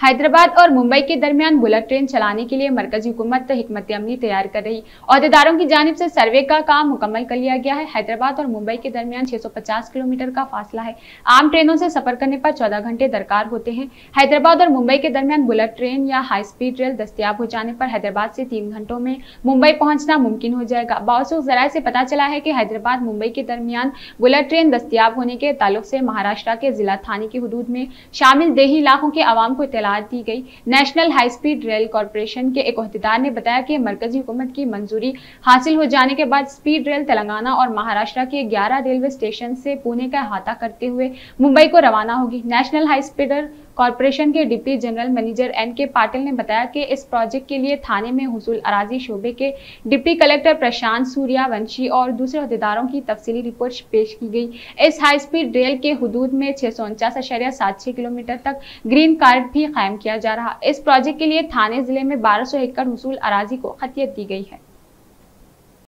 हैदराबाद और मुंबई के दरमियान बुलेट ट्रेन चलाने के लिए मरकजी हुकूमत हिकमत अमली तैयार कर रही। अहदेदारों की जानब से सर्वे का काम मुकम्मल कर लिया गया है। हैदराबाद और मुंबई के दरमियान 650 किलोमीटर का फासला है। आम ट्रेनों से सफ़र करने पर 14 घंटे दरकार होते हैं। हैदराबाद और मुंबई के दरमियान बुलेट ट्रेन या हाई स्पीड रेल दस्तियाब हो जाने पर हैदराबाद से तीन घंटों में मुंबई पहुँचना मुमकिन हो जाएगा। बावसूख जराये से पता चला है कि हैदराबाद, मुंबई के दरमियान बुलेट ट्रेन दस्तियाब होने के ताल्लुक से महाराष्ट्र के जिला थाने की हदूद में शामिल देही इलाकों के आवाम को दी गई। National high speed rail corporation के एक अहदेदार ने बताया कि मरकजी हुकूमत की मंजूरी हासिल हो जाने के बाद स्पीड रेल तेलंगाना और महाराष्ट्र के 11 रेलवे स्टेशन से पुणे का अहाता करते हुए मुंबई को रवाना होगी। National high speed rail corporation के deputy general manager N K Patil ने बताया कि इस प्रोजेक्ट के लिए थाने में हुसूल अराजी शोबे के डिप्टी कलेक्टर प्रशांत सूर्यावंशी और दूसरे अहदेदारों की तफसीली रिपोर्ट पेश की गई। इस हाई स्पीड रेल के हदूद में छह सौ उनचास अशरिया सात छह किलोमीटर तक ग्रीन कार्ड भी कायम किया जा रहा। इस प्रोजेक्ट के लिए थाने ज़िले में बारह सौ एकड़ हुसूल अराजी को खतियत दी गई है।